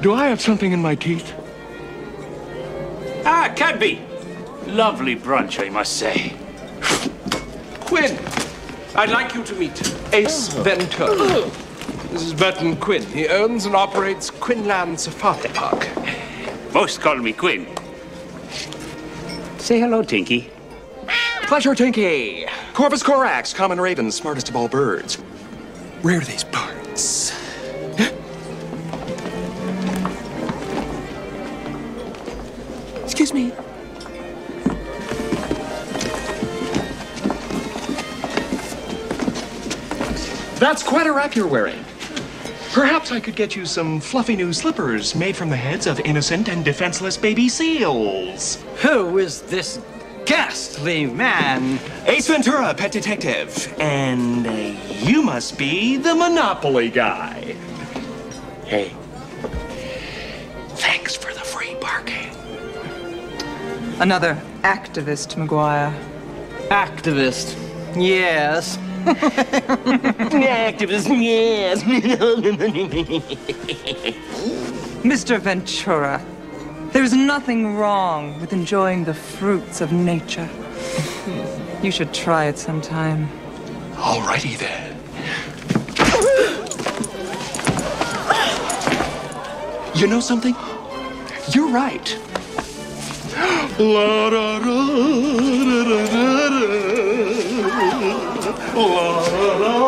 do I have something in my teeth? Ah, Cadby. Lovely brunch, I must say. Quinn, I'd like you to meet Ace Ventura. This is Burton Quinn. He owns and operates Quinlan Safari Park. Most call me Quinn. Say hello, Tinky. Pleasure, Tinky. Corvus corax, common raven, smartest of all birds. Rare these parts. Excuse me. That's quite a wrap you're wearing. Perhaps I could get you some fluffy new slippers made from the heads of innocent and defenseless baby seals. Who is this ghastly man? Ace Ventura, pet detective. And uh, you must be the Monopoly guy. Hey, thanks for the free parking. Another activist, McGuire. Activist. Yes. Activist, yes. Mr. Ventura, there's nothing wrong with enjoying the fruits of nature. You should try it sometime. Alrighty then. You know something? You're right. La, da, da, da, da, da, da. La, da, da,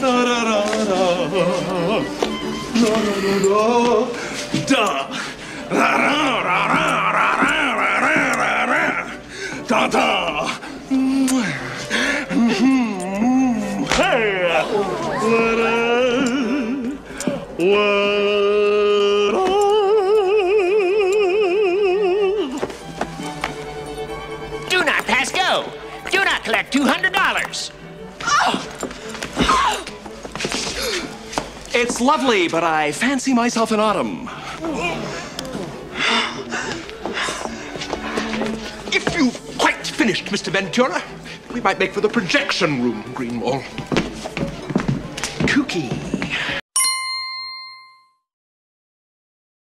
da, da, da. La, da, da, da. Da. La, da, da, da, da, da, da, da, da. Da, da. Mhm. Hey. La, da. La, not pass go. Do not collect $200. It's lovely, but I fancy myself in autumn. If you've quite finished, Mr. Ventura, we might make for the projection room, Greenwall. Kooky.